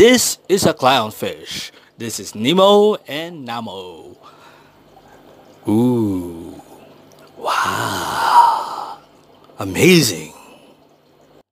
This is a clownfish. This is Nemo and Namo. Ooh. Wow. Amazing.